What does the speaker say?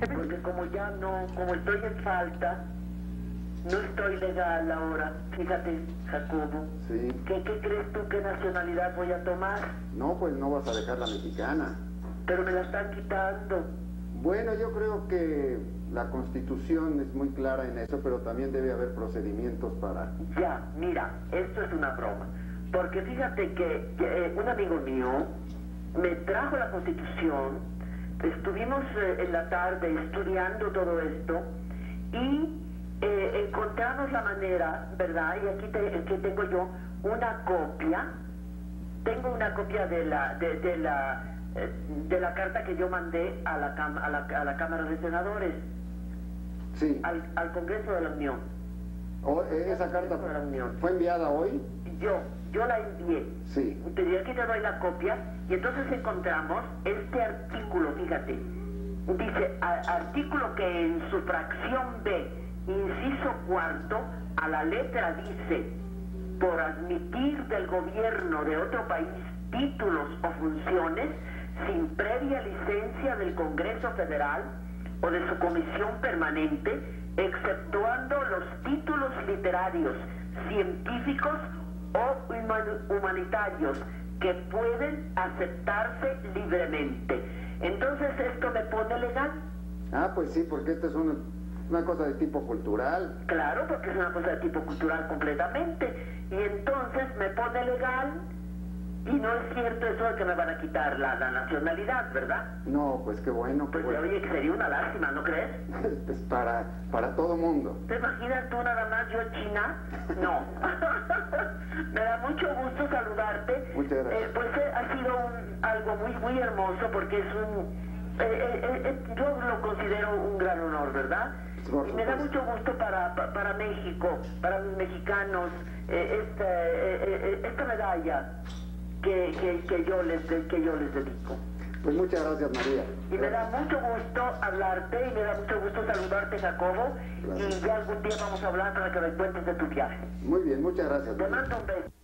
Porque como ya no, como estoy en falta, no estoy legal ahora. Fíjate, Jacobo. Sí. ¿Qué, ¿Qué crees tú qué nacionalidad voy a tomar? No, pues no vas a dejar la mexicana. Pero me la están quitando. Bueno, yo creo que la constitución es muy clara en eso, pero también debe haber procedimientos para... Ya, mira, esto es una broma. Porque fíjate que, que, eh, un amigo mío me trajo la constitución, estuvimos eh, en la tarde estudiando todo esto y eh, encontramos la manera, ¿verdad? Y aquí, te- aquí tengo yo una copia, tengo una copia de la, de, de la, eh, de la carta que yo mandé a la, a la, a la Cámara de Senadores, Sí. al, al Congreso de la Unión. O- eh, esa carta fue enviada hoy. Yo, yo la envié. Sí. Te diré que te doy la copia y entonces encontramos este artículo, fíjate. Dice, a- artículo que en su fracción B, inciso cuarto, a la letra dice, por admitir del gobierno de otro país títulos o funciones sin previa licencia del Congreso Federal o de su comisión permanente, exceptuando los títulos literarios, científicos o human- humanitarios que pueden aceptarse libremente. Entonces esto me pone legal. Ah, pues sí, porque esta es una, una cosa de tipo cultural. Claro, porque es una cosa de tipo cultural completamente. Y entonces me pone legal y no es cierto eso de que me van a quitar la, la nacionalidad, ¿verdad? No, pues qué bueno, Pues bueno. oye, que sería una lástima, ¿no crees? Es para, para todo mundo. ¿Te imaginas tú nada más yo China? No. Me da mucho gusto saludarte. Muchas gracias. Eh, pues eh, ha sido un- algo muy, muy hermoso porque es un... eh, eh, eh, yo lo considero un gran honor, ¿verdad? Y me da mucho gusto para, pa- para México, para los mexicanos, eh, esta, eh, eh, esta medalla que, que, que yo les, que yo les dedico. Pues muchas gracias, María. Y me da mucho gusto hablarte y me da mucho gusto saludarte, Jacobo. Gracias. Y ya algún día vamos a hablar para que me cuentes de tu viaje. Muy bien, muchas gracias. Te mando un beso.